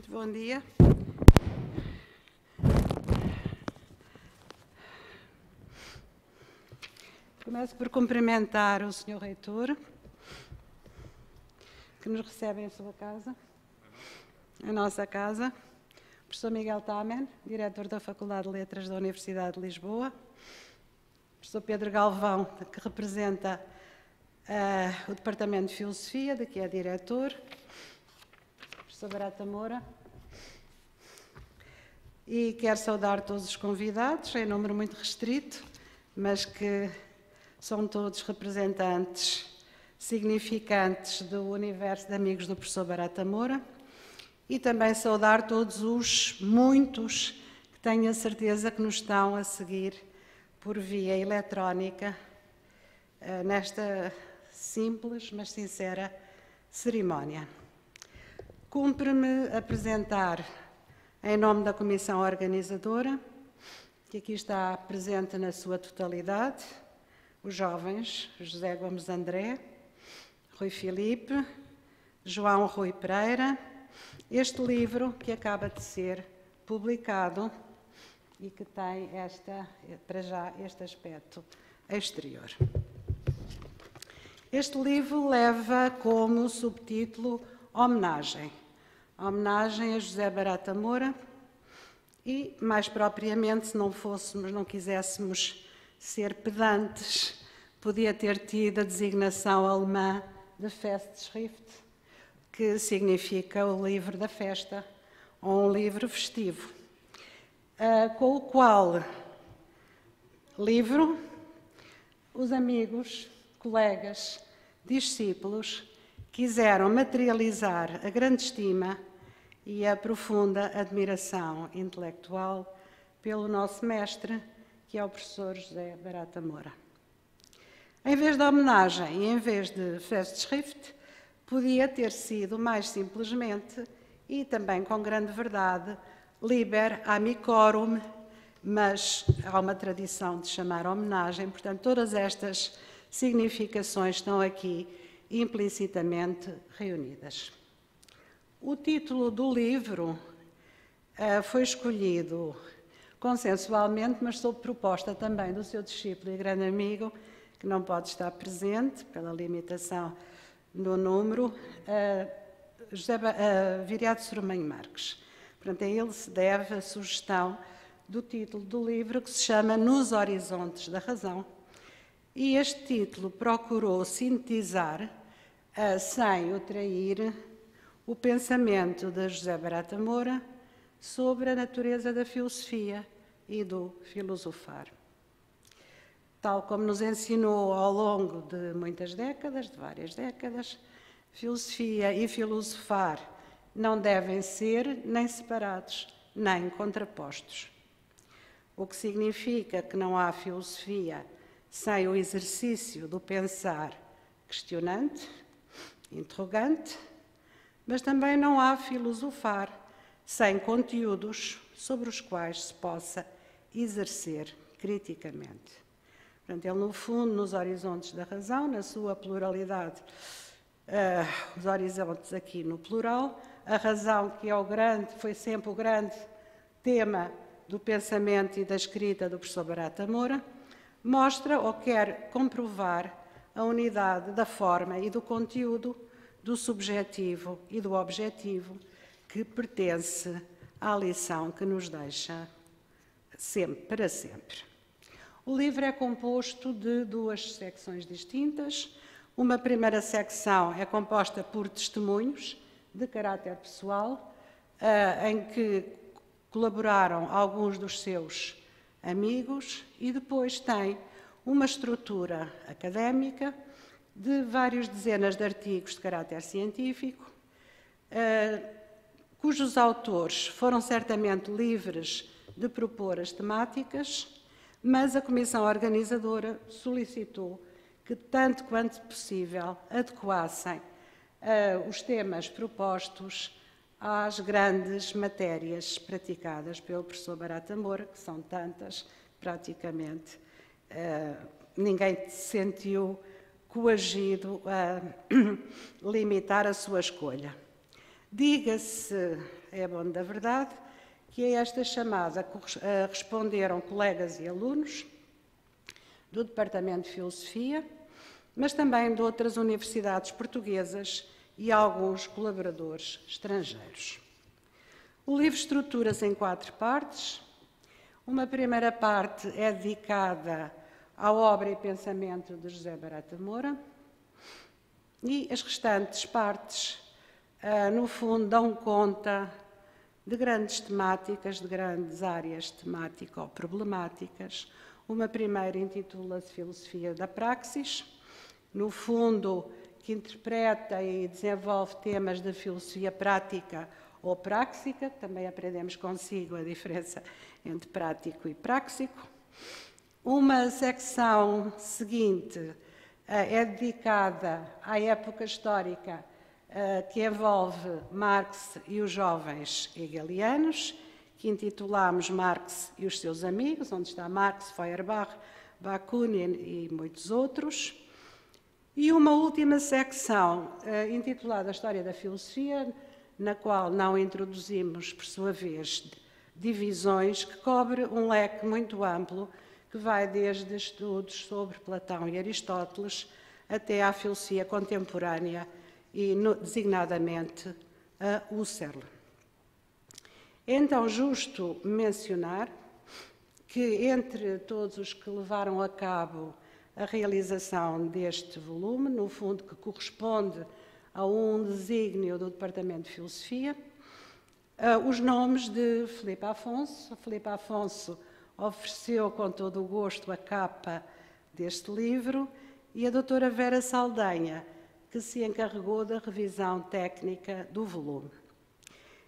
Muito bom dia. Começo por cumprimentar o Sr. Reitor, que nos recebe em sua casa, a nossa casa, o professor Miguel Tamen, diretor da Faculdade de Letras da Universidade de Lisboa, o professor Pedro Galvão, que representa uh, o Departamento de Filosofia, de que é diretor, professor Barata Moura, e quero saudar todos os convidados, em número muito restrito, mas que são todos representantes significantes do universo de amigos do professor Barata Moura e também saudar todos os muitos que tenho a certeza que nos estão a seguir por via eletrónica eh, nesta simples mas sincera cerimónia. Cumpre-me apresentar, em nome da comissão organizadora, que aqui está presente na sua totalidade, os jovens José Gomes André, Rui Filipe, João Rui Pereira, este livro que acaba de ser publicado e que tem esta, para já este aspecto exterior. Este livro leva como subtítulo Homenagem. Homenagem a José Barata Moura e, mais propriamente, se não fôssemos, não quiséssemos ser pedantes, podia ter tido a designação alemã de Festschrift, que significa o livro da festa, ou um livro festivo, uh, com o qual livro os amigos, colegas, discípulos quiseram materializar a grande estima e a profunda admiração intelectual pelo nosso mestre que é o professor José Barata Moura. Em vez de homenagem e em vez de Festschrift, podia ter sido mais simplesmente e também com grande verdade Liber Amicorum, mas há uma tradição de chamar homenagem, portanto, todas estas significações estão aqui implicitamente reunidas. O título do livro uh, foi escolhido consensualmente, mas sob proposta também do seu discípulo e grande amigo, que não pode estar presente pela limitação do número, uh, José uh, Viriato Sormanho Marques. Portanto, a ele se deve a sugestão do título do livro, que se chama Nos Horizontes da Razão. E este título procurou sintetizar, uh, sem o trair, o pensamento de José Barata Moura, sobre a natureza da filosofia e do filosofar. Tal como nos ensinou ao longo de muitas décadas, de várias décadas, filosofia e filosofar não devem ser nem separados, nem contrapostos. O que significa que não há filosofia sem o exercício do pensar questionante, interrogante, mas também não há filosofar sem conteúdos sobre os quais se possa exercer criticamente. Portanto, ele, no fundo, nos horizontes da razão, na sua pluralidade, uh, os horizontes aqui no plural, a razão que é o grande, foi sempre o grande tema do pensamento e da escrita do professor Barata Moura, mostra ou quer comprovar a unidade da forma e do conteúdo, do subjetivo e do objetivo, que pertence à lição que nos deixa sempre, para sempre. O livro é composto de duas secções distintas. Uma primeira secção é composta por testemunhos de caráter pessoal, eh, em que colaboraram alguns dos seus amigos, e depois tem uma estrutura académica de várias dezenas de artigos de caráter científico, eh, cujos autores foram certamente livres de propor as temáticas, mas a comissão organizadora solicitou que, tanto quanto possível, adequassem uh, os temas propostos às grandes matérias praticadas pelo professor Barata Moura, que são tantas, praticamente uh, ninguém se sentiu coagido a limitar a sua escolha. Diga-se é Abono da Verdade, que a esta chamada responderam colegas e alunos do Departamento de Filosofia, mas também de outras universidades portuguesas e alguns colaboradores estrangeiros. O livro estrutura-se em quatro partes. Uma primeira parte é dedicada à obra e pensamento de José Barata Moura e as restantes partes, ah, no fundo, dão conta de grandes temáticas, de grandes áreas temático-problemáticas. Uma primeira intitula-se Filosofia da Praxis, no fundo, que interpreta e desenvolve temas da filosofia prática ou práxica, também aprendemos consigo a diferença entre prático e práxico. Uma secção seguinte eh, é dedicada à época histórica eh, que envolve Marx e os jovens hegelianos, que intitulamos Marx e os seus amigos, onde está Marx, Feuerbach, Bakunin e muitos outros. E uma última secção uh, intitulada História da Filosofia, na qual não introduzimos, por sua vez, divisões, que cobre um leque muito amplo, que vai desde estudos sobre Platão e Aristóteles até à filosofia contemporânea e, no, designadamente, a Husserl. É então justo mencionar que, entre todos os que levaram a cabo a realização deste volume, no fundo, que corresponde a um desígnio do Departamento de Filosofia, uh, os nomes de Felipe Afonso. Felipe Afonso ofereceu com todo o gosto a capa deste livro e a doutora Vera Saldanha, que se encarregou da revisão técnica do volume.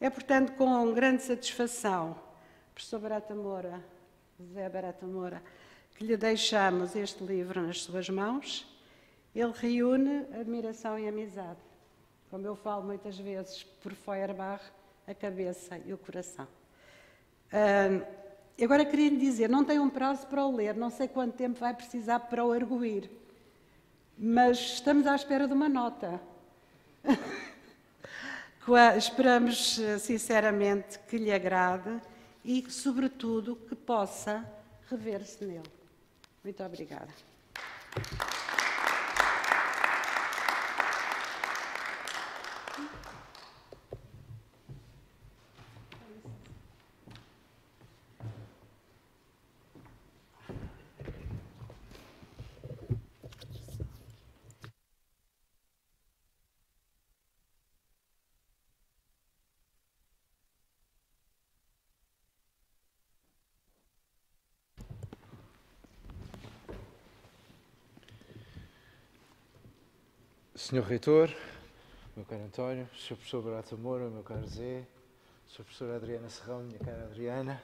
É, portanto, com grande satisfação, professor Barata Moura, José Barata Moura, que lhe deixamos este livro nas suas mãos. Ele reúne admiração e amizade. Como eu falo muitas vezes por Feuerbach, a cabeça e o coração. Uh, agora queria lhe dizer, não tem um prazo para o ler, não sei quanto tempo vai precisar para o arguir. Mas estamos à espera de uma nota. Esperamos, sinceramente, que lhe agrade e, sobretudo, que possa rever-se nele. Muito obrigada. Senhor Reitor, meu caro António, Sr. Professor Barata Moura, meu caro Zé, Sr. Professora Adriana Serrão, minha cara Adriana,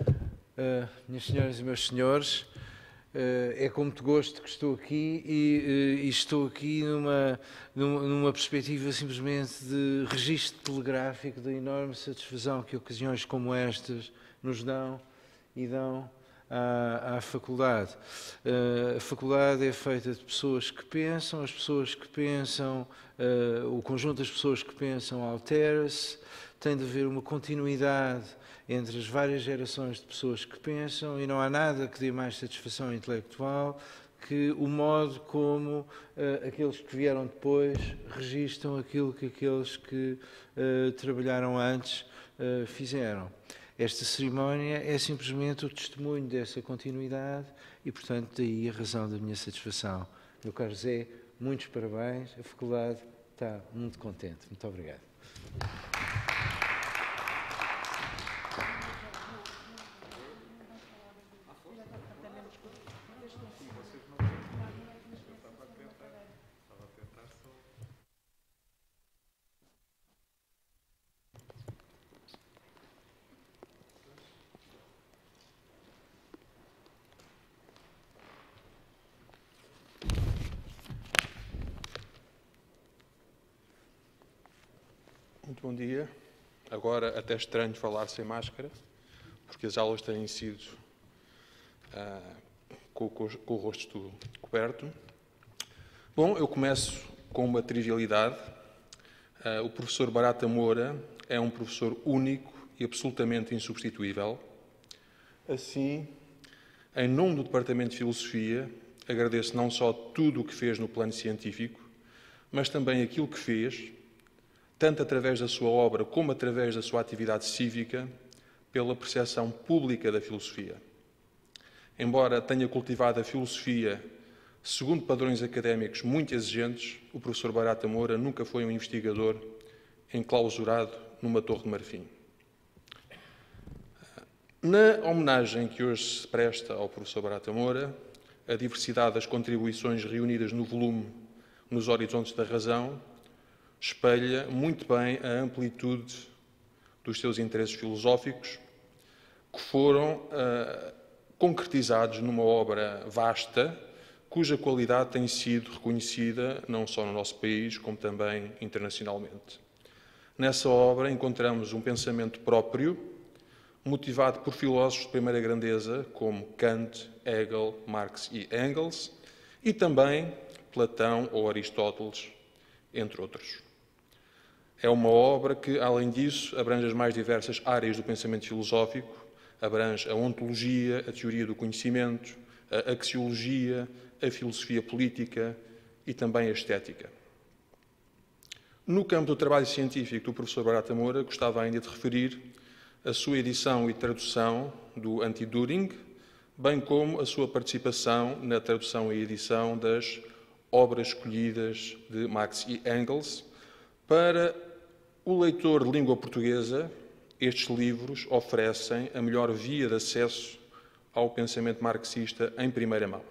uh, minhas senhoras e meus senhores, uh, é com muito gosto que estou aqui e, uh, e estou aqui numa, numa, numa, perspectiva simplesmente de registro telegráfico da enorme satisfação que ocasiões como estas nos dão e dão à, à faculdade. Uh, a faculdade é feita de pessoas que pensam, as pessoas que pensam, uh, o conjunto das pessoas que pensam altera-se, tem de haver uma continuidade entre as várias gerações de pessoas que pensam e não há nada que dê mais satisfação intelectual que o modo como uh, aqueles que vieram depois registam aquilo que aqueles que trabalharam antes fizeram. Esta cerimónia é simplesmente o testemunho dessa continuidade e, portanto, daí a razão da minha satisfação. Meu caro Zé, muitos parabéns, a faculdade está muito contente. Muito obrigado. Bom dia. Agora até estranho falar sem máscara, porque as aulas têm sido uh, com, com, com, o rosto coberto. Bom, eu começo com uma trivialidade. Uh, o professor Barata Moura é um professor único e absolutamente insubstituível. Assim, em nome do Departamento de Filosofia, agradeço não só tudo o que fez no plano científico, mas também aquilo que fez, tanto através da sua obra como através da sua atividade cívica, pela percepção pública da filosofia. Embora tenha cultivado a filosofia segundo padrões académicos muito exigentes, o professor Barata Moura nunca foi um investigador enclausurado numa torre de marfim. Na homenagem que hoje se presta ao professor Barata Moura, a diversidade das contribuições reunidas no volume Nos Horizontes da Razão espelha muito bem a amplitude dos seus interesses filosóficos, que foram uh, concretizados numa obra vasta, cuja qualidade tem sido reconhecida não só no nosso país, como também internacionalmente. Nessa obra encontramos um pensamento próprio, motivado por filósofos de primeira grandeza, como Kant, Hegel, Marx e Engels, e também Platão ou Aristóteles, entre outros. É uma obra que, além disso, abrange as mais diversas áreas do pensamento filosófico, abrange a ontologia, a teoria do conhecimento, a axiologia, a filosofia política e também a estética. No campo do trabalho científico do professor Barata Moura, gostava ainda de referir a sua edição e tradução do Anti-During, bem como a sua participação na tradução e edição das obras escolhidas de Marx e Engels para o leitor de língua portuguesa, estes livros oferecem a melhor via de acesso ao pensamento marxista em primeira mão.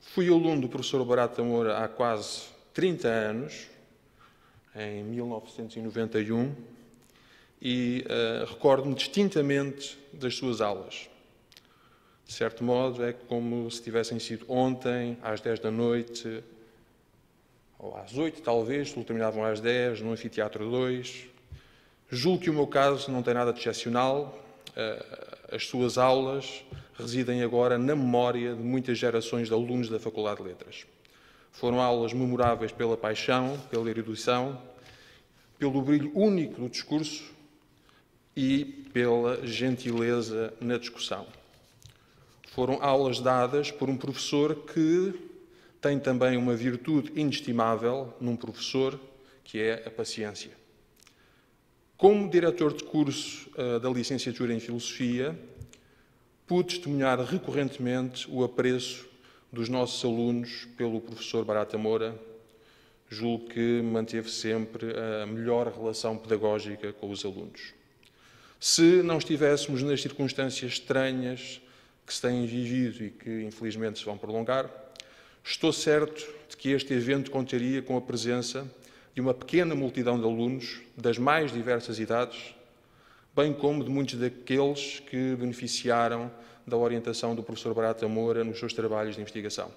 Fui aluno do professor Barata Moura há quase 30 anos, em 1991, e uh, recordo-me distintamente das suas aulas. De certo modo, é como se tivessem sido ontem, às 10 da noite, ou às 8 talvez, terminavam às 10, no Anfiteatro 2. Julgo que o meu caso não tem nada de excepcional. Eh, as suas aulas residem agora na memória de muitas gerações de alunos da Faculdade de Letras. Foram aulas memoráveis pela paixão, pela erudição, pelo brilho único do discurso e pela gentileza na discussão. Foram aulas dadas por um professor que tem também uma virtude inestimável num professor, que é a paciência. Como diretor de curso uh, da licenciatura em Filosofia, pude testemunhar recorrentemente o apreço dos nossos alunos pelo professor Barata Moura. Julgo que manteve sempre a melhor relação pedagógica com os alunos. Se não estivéssemos nas circunstâncias estranhas que se têm vivido e que infelizmente se vão prolongar, Estou certo de que este evento contaria com a presença de uma pequena multidão de alunos das mais diversas idades, bem como de muitos daqueles que beneficiaram da orientação do professor Barata Moura nos seus trabalhos de investigação.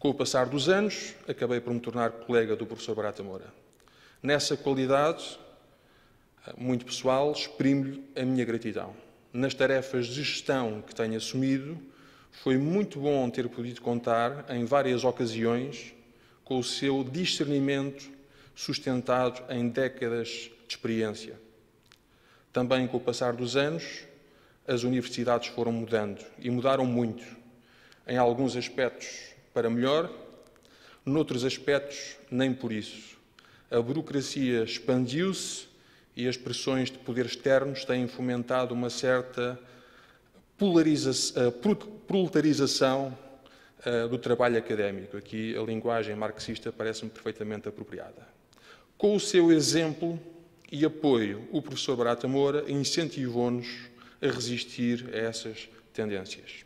Com o passar dos anos, acabei por me tornar colega do professor Barata Moura. Nessa qualidade, muito pessoal, exprimo-lhe a minha gratidão. Nas tarefas de gestão que tenho assumido, foi muito bom ter podido contar, em várias ocasiões, com o seu discernimento sustentado em décadas de experiência. Também com o passar dos anos, as universidades foram mudando e mudaram muito, em alguns aspectos para melhor, noutros aspectos nem por isso. A burocracia expandiu-se e as pressões de poder externos têm fomentado uma certa polariza proletarização uh, do trabalho académico. Aqui a linguagem marxista parece-me perfeitamente apropriada. Com o seu exemplo e apoio, o professor Barata Moura incentivou-nos a resistir a essas tendências.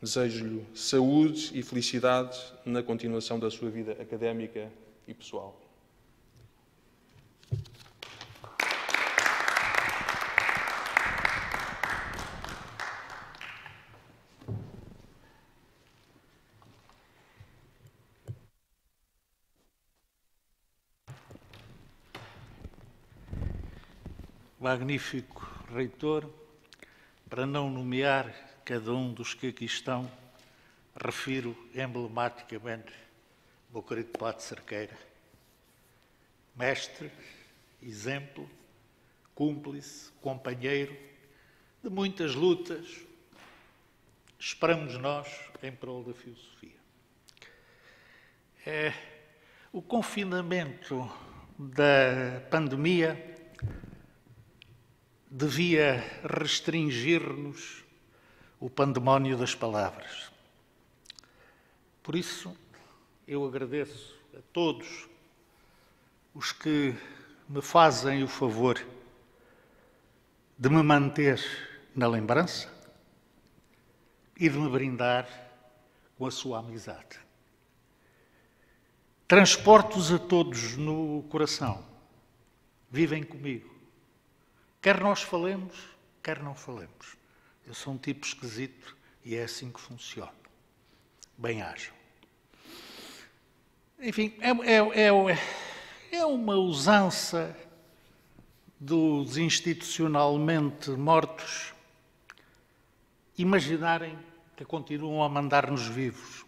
Desejo-lhe saúde e felicidade na continuação da sua vida académica e pessoal. Magnífico reitor, para não nomear cada um dos que aqui estão, refiro emblematicamente meu querido Pato Cerqueira, mestre, exemplo, cúmplice, companheiro de muitas lutas, esperamos nós, em prol da filosofia. É, o confinamento da pandemia devia restringir-nos o pandemónio das palavras. Por isso, eu agradeço a todos os que me fazem o favor de me manter na lembrança e de me brindar com a sua amizade. Transporto-os a todos no coração. Vivem comigo. Quer nós falemos, quer não falemos. Eu sou um tipo esquisito e é assim que funciona. Bem-ajam. Enfim, é, é, é, é uma usança dos institucionalmente mortos imaginarem que continuam a mandar-nos vivos.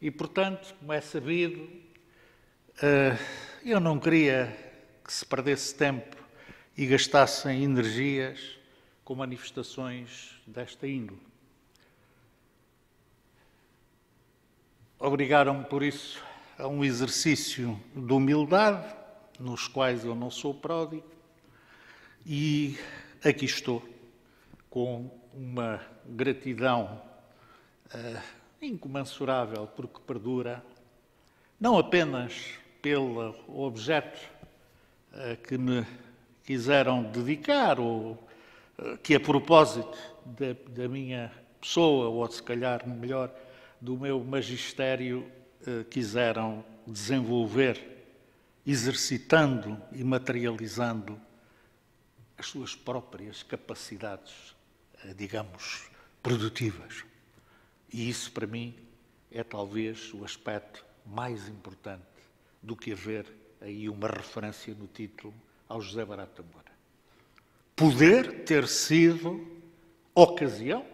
E, portanto, como é sabido, eh, eu não queria que se perdesse tempo e gastassem energias com manifestações desta índole. Obrigaram-me, por isso, a um exercício de humildade, nos quais eu não sou pródigo, e aqui estou, com uma gratidão uh, incomensurável, porque perdura, não apenas pelo objeto uh, que me quiseram dedicar, ou uh, que a propósito da, da, minha pessoa, ou se calhar melhor, do meu magistério, quiseram desenvolver, exercitando e materializando as suas próprias capacidades eh, digamos, produtivas. E isso, para mim, é talvez o aspecto mais importante do que haver aí uma referência no título ao José Barata Moura. Poder ter sido ocasião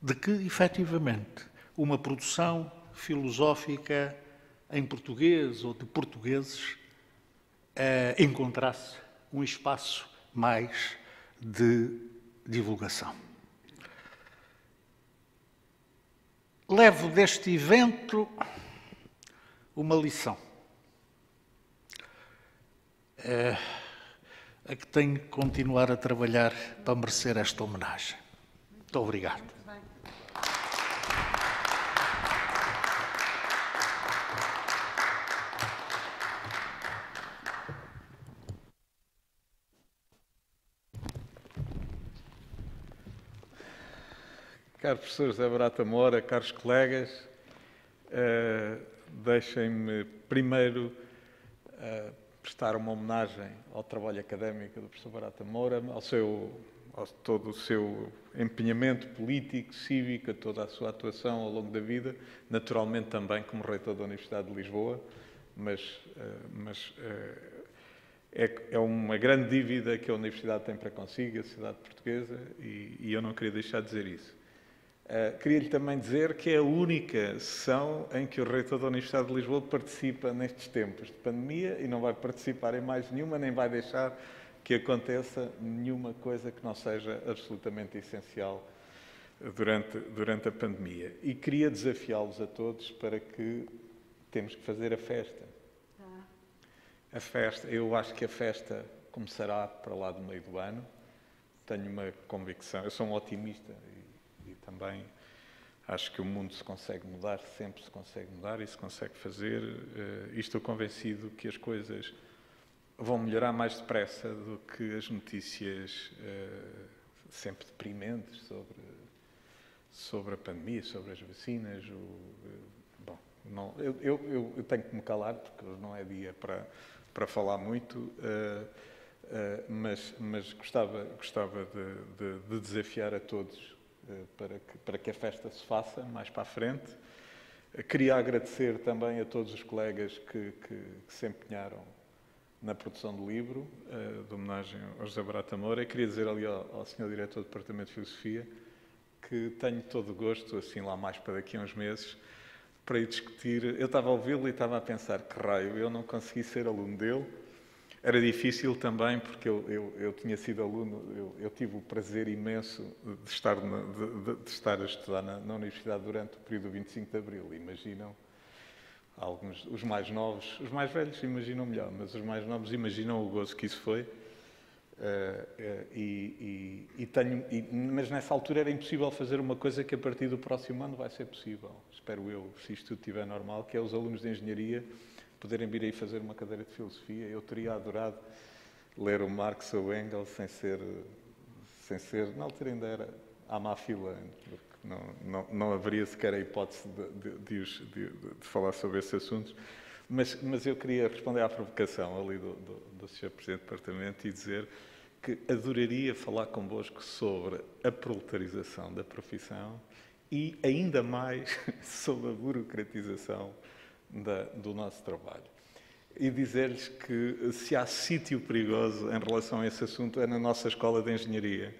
de que, efetivamente, uma produção filosófica em português ou de portugueses eh, encontrasse um espaço mais de divulgação. Levo deste evento uma lição. É, a que tenho que continuar a trabalhar para merecer esta homenagem. Muito obrigado. Caro professor José Barata Moura, caros colegas, uh, deixem-me primeiro uh, prestar uma homenagem ao trabalho académico do professor Barata Moura, ao seu, ao todo o seu empenhamento político, cívico, a toda a sua atuação ao longo da vida, naturalmente também como reitor da Universidade de Lisboa, mas, uh, mas é, é, uma grande dívida que a Universidade tem para consigo, a sociedade portuguesa, e, e eu não queria deixar de dizer isso. Uh, Queria-lhe também dizer que é a única sessão em que o reitor da Universidade de Lisboa participa nestes tempos de pandemia e não vai participar em mais nenhuma, nem vai deixar que aconteça nenhuma coisa que não seja absolutamente essencial durante, durante a pandemia. E queria desafiá-los a todos para que temos que fazer a festa. A festa, eu acho que a festa começará para lá do meio do ano. Tenho uma convicção, eu sou um otimista também acho que o mundo se consegue mudar, sempre se consegue mudar e se consegue fazer. Uh, e estou convencido que as coisas vão melhorar mais depressa do que as notícias uh, sempre deprimentes sobre, sobre a pandemia, sobre as vacinas. O, uh, bom, não, eu, eu, eu, tenho que me calar porque não é dia para, para falar muito. mas, mas gostava, gostava de, de, de desafiar a todos eh, para que, para que a festa se faça mais para a frente. Eh, queria agradecer também a todos os colegas que, que, que se empenharam na produção do livro, uh, de homenagem ao José Barata Moura. E queria dizer ali ao, ao Sr. Diretor do Departamento de Filosofia que tenho todo o gosto, assim lá mais para daqui a uns meses, para ir discutir. Eu estava a ouvi-lo e estava a pensar que raio, eu não consegui ser aluno dele. Era difícil também, porque eu, eu, eu tinha sido aluno, eu, eu, tive o prazer imenso de estar, na, de, de, estar a estudar na, na, Universidade durante o período 25 de Abril. Imaginam, alguns, os mais novos, os mais velhos imaginam melhor, mas os mais novos imaginam o gozo que isso foi. Uh, uh, e, e, e tenho, e, mas nessa altura era impossível fazer uma coisa que a partir do próximo ano vai ser possível, espero eu, se isto tudo estiver normal, que é os alunos de engenharia poderem vir aí fazer uma cadeira de filosofia. Eu teria adorado ler o Marx ou Engels sem ser, sem ser na altura ainda era à má fila, porque não, não, não haveria sequer a hipótese de, de, de, de, falar sobre esses assuntos. Mas, mas eu queria responder à provocação ali do, do, do Sr. Presidente do Departamento e dizer que adoraria falar convosco sobre a proletarização da profissão e ainda mais sobre a burocratização da, do nosso trabalho. E dizer-lhes que se há sítio perigoso em relação a esse assunto é na nossa escola de engenharia,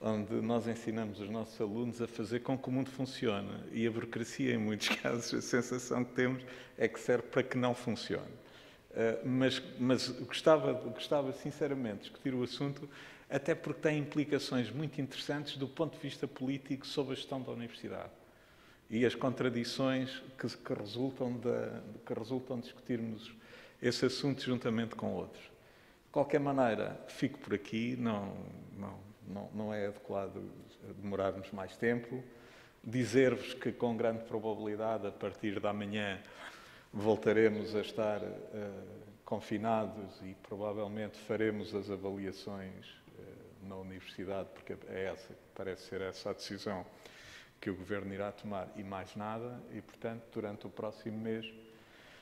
onde nós ensinamos os nossos alunos a fazer com que o mundo funcione. E a burocracia, em muitos casos, a sensação que temos é que serve para que não funcione. Uh, mas, mas gostava, gostava sinceramente de discutir o assunto, até porque tem implicações muito interessantes do ponto de vista político sobre a gestão da universidade e as contradições que, que, resultam de, que resultam de discutirmos esse assunto juntamente com outros. De qualquer maneira, fico por aqui, não, não, não, não é adequado demorarmos mais tempo. Dizer-vos que, com grande probabilidade, a partir da manhã voltaremos a estar uh, confinados e provavelmente faremos as avaliações uh, na universidade, porque é essa, parece ser essa a decisão que o Governo irá tomar e mais nada, e, portanto, durante o próximo mês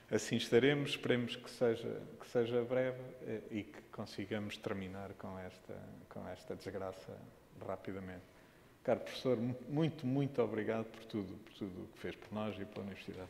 assim estaremos. Esperemos que seja, que seja breve eh, e que consigamos terminar com esta, com esta desgraça rapidamente. Caro professor, muito, muito obrigado por tudo, por tudo o que fez por nós e pela Universidade.